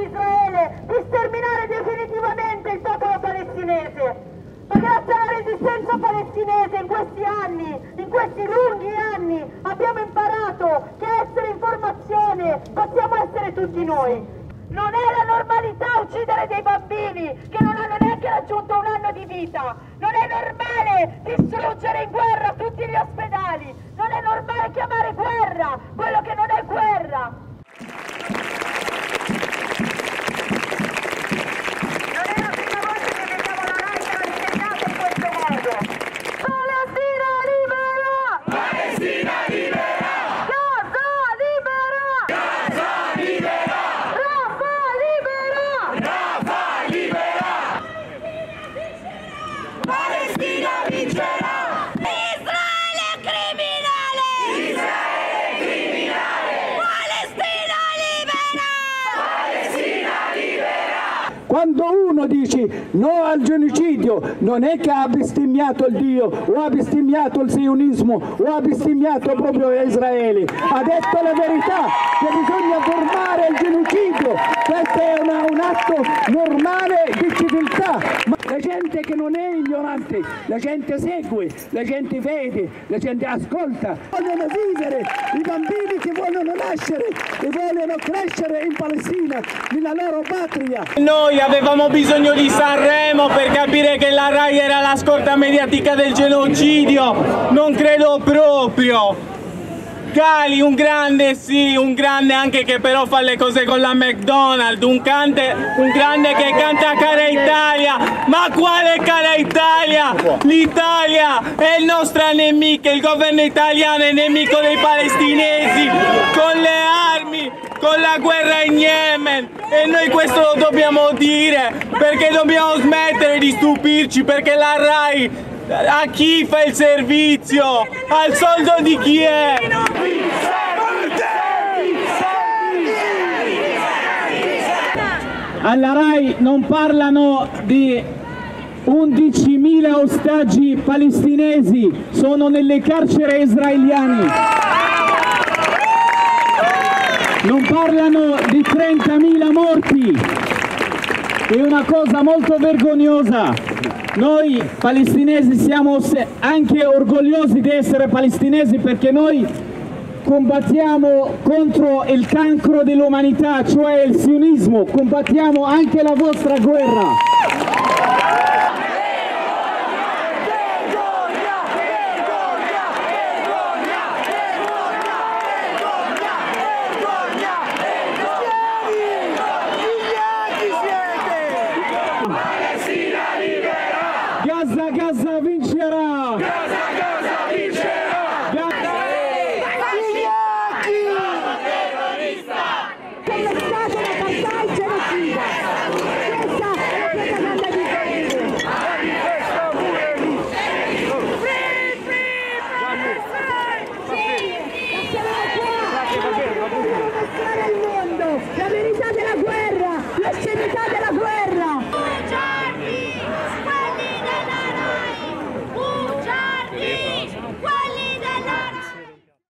di Israele di sterminare definitivamente il popolo palestinese. Ma grazie alla resistenza palestinese in questi anni, in questi lunghi anni, abbiamo imparato che essere informazione possiamo essere tutti noi. Non è la normalità uccidere dei bambini che non hanno neanche raggiunto un anno di vita. Non è normale distruggere in guerra tutti gli ospedali. Non è normale chiamare guerra quello che non è guerra. Non è la prima volta che vediamo la RAI che l'ha disegnata in questo modo. Palestina libera! Palestina libera! Gaza libera! Gaza libera! Rafa libera! Rafa libera! Palestina vincerà! Israele è criminale! Israele è criminale! Palestina libera! Palestina libera! Quando uno dice no al genocidio, non è che ha bestemmiato il Dio o ha bestemmiato il sionismo o ha bestemmiato proprio Israele. Ha detto la verità che bisogna fermare il genocidio. Questo è una- un atto normale di civiltà. Ma la gente che non è ignorante, la gente segue, la gente vede, la gente ascolta. Vogliono vivere, i bambini che vogliono nascere e vogliono crescere in Palestina, nella loro patria. Noi avevamo bisogno di Sanremo per capire che la RAI era la scorta mediatica del genocidio. Non credo proprio. Cali, un grande sì, un grande anche che però fa le cose con la McDonald's, un, cante, un grande che canta Cara Italia, ma quale Cara Italia? L'Italia è il nostro nemico, il governo italiano è nemico dei palestinesi, con le armi, con la guerra in Yemen. E noi questo lo dobbiamo dire perché dobbiamo smettere di stupirci perché la RAI a chi fa il servizio? Al soldo di chi è? Alla RAI non parlano di 11.000 ostaggi palestinesi, sono nelle carceri israeliane. Non parlano di 30.000 morti. È una cosa molto vergognosa. Noi palestinesi siamo anche orgogliosi di essere palestinesi perché noi combattiamo contro il cancro dell'umanità, cioè il sionismo, combattiamo anche la vostra guerra.